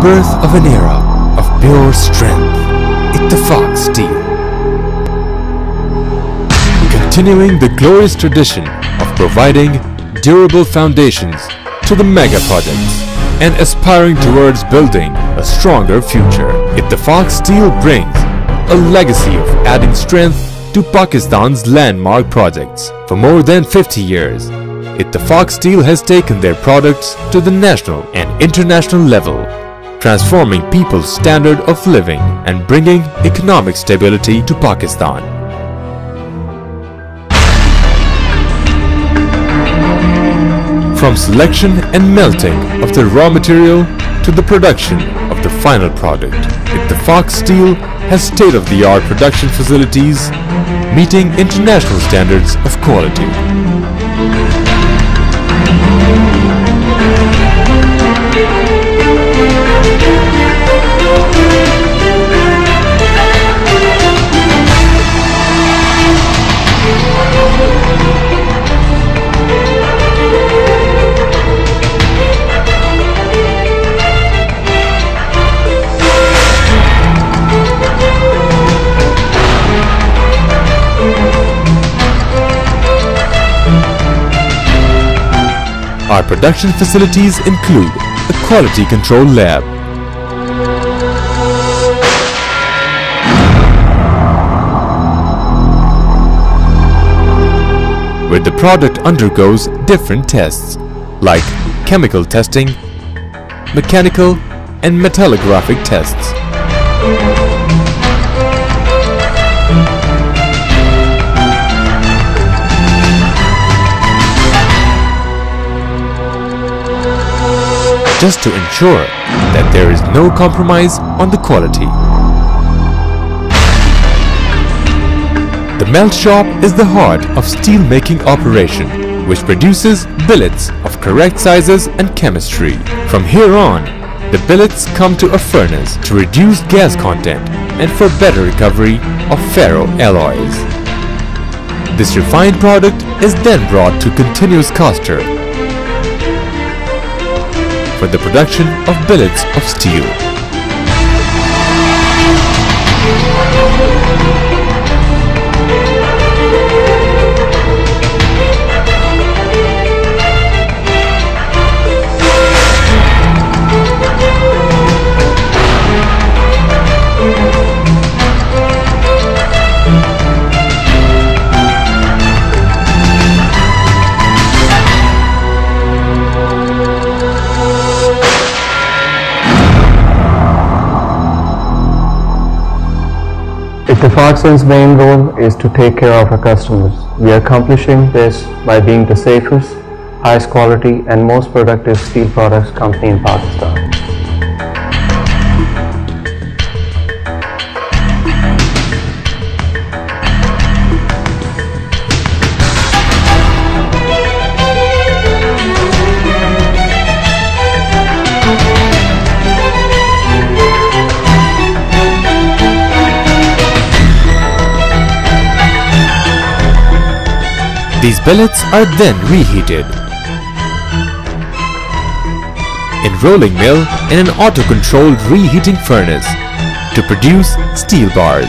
rebirth of an era of pure strength. Ittefaq Steel. Continuing the glorious tradition of providing durable foundations to the mega projects and aspiring towards building a stronger future. Ittefaq Steel brings a legacy of adding strength to Pakistan's landmark projects. For more than 50 years, Ittefaq Steel has taken their products to the national and international level, transforming people's standard of living and bringing economic stability to Pakistan. From selection and melting of the raw material to the production of the final product, Ittefaq Steel has state-of-the-art production facilities meeting international standards of quality. Our production facilities include a quality control lab, where the product undergoes different tests like chemical testing, mechanical and metallographic tests. Just to ensure that there is no compromise on the quality. The melt shop is the heart of steel making operation which produces billets of correct sizes and chemistry. From here on, the billets come to a furnace to reduce gas content and for better recovery of ferro alloys. This refined product is then brought to continuous caster for the production of billets of steel. Ittefaq's main goal is to take care of our customers. We are accomplishing this by being the safest, highest quality and most productive steel products company in Pakistan. These billets are then reheated in rolling mill in an auto-controlled reheating furnace to produce steel bars.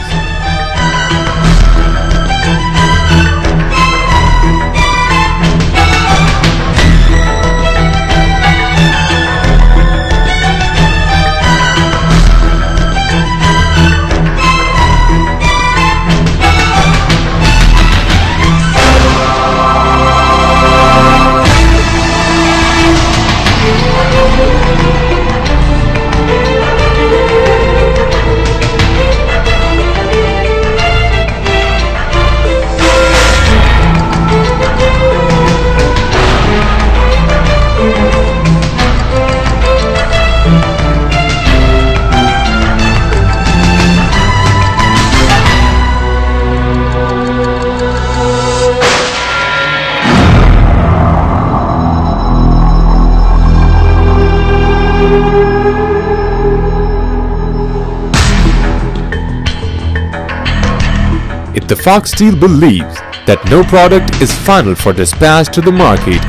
Ittefaq Steel believes that no product is final for dispatch to the market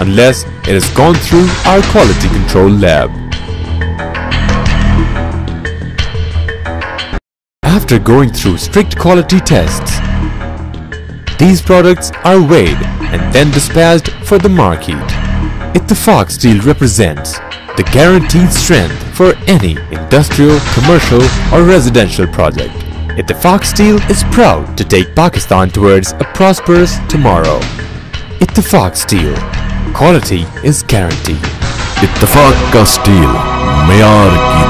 unless it has gone through our quality control lab. After going through strict quality tests, these products are weighed and then dispatched for the market. Ittefaq Steel represents the guaranteed strength for any industrial, commercial or residential project, that Ittefaq-Steel is proud to take Pakistan towards a prosperous tomorrow. Ittefaq Steel. Quality is guaranteed. Ittefaq steel, meyar ki